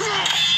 Cross!